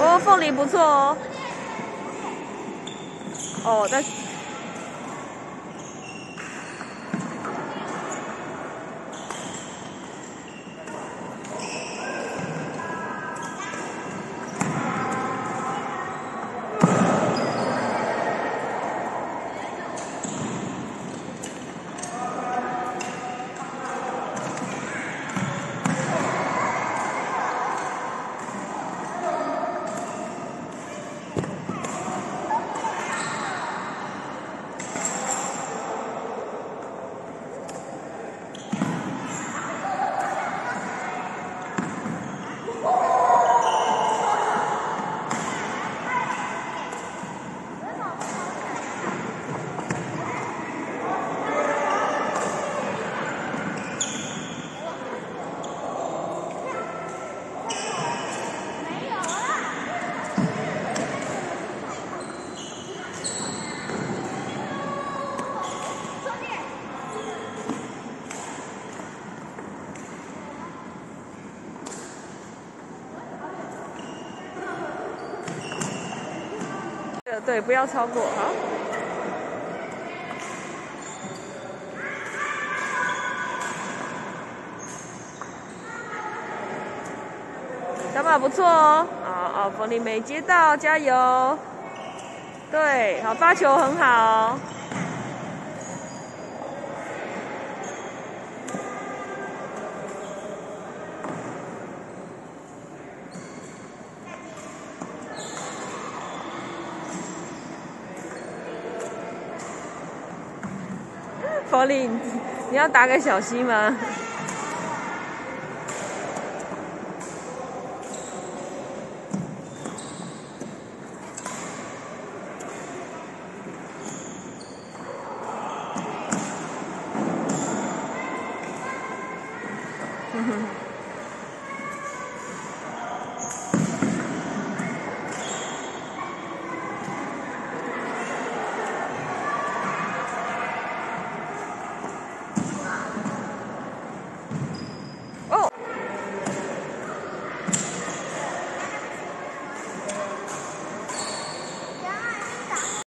哦，凤梨不错哦。哦，但对，不要超过，好。小马不错哦，啊啊，冯丽梅接到，加油！对，好，发球很好。你要打给小溪吗？